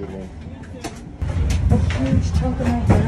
A huge chunk of my hair.